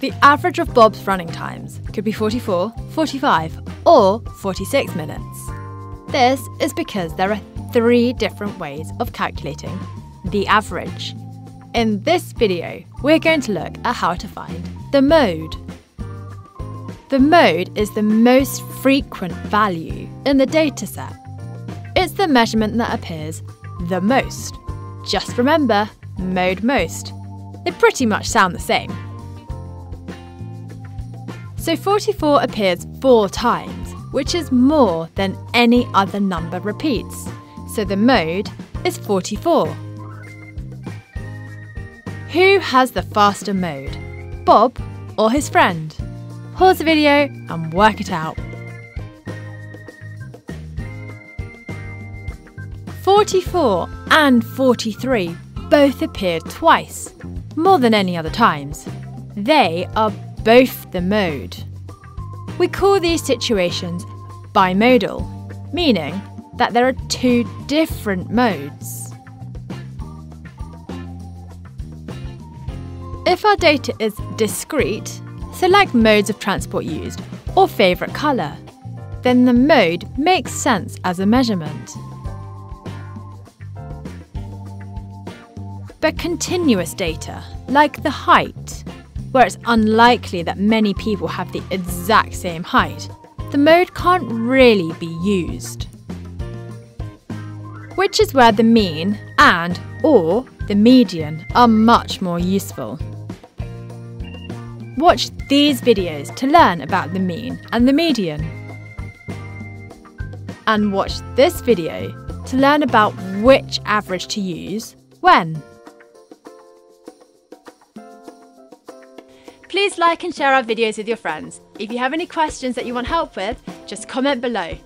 The average of Bob's running times could be 44, 45, or 46 minutes. This is because there are three different ways of calculating the average. In this video, we're going to look at how to find the mode. The mode is the most frequent value in the dataset. It's the measurement that appears the most. Just remember, mode most. They pretty much sound the same. So 44 appears four times, which is more than any other number repeats. So the mode is 44. Who has the faster mode? Bob or his friend? Pause the video and work it out. 44 and 43 both appeared twice, more than any other times. They are both the mode. We call these situations bimodal, meaning that there are two different modes. If our data is discrete, select modes of transport used or favourite colour, then the mode makes sense as a measurement. But continuous data, like the height, where it's unlikely that many people have the exact same height, the mode can't really be used. Which is where the mean and or the median are much more useful. Watch these videos to learn about the mean and the median. And watch this video to learn about which average to use when. Please like and share our videos with your friends. If you have any questions that you want help with, just comment below.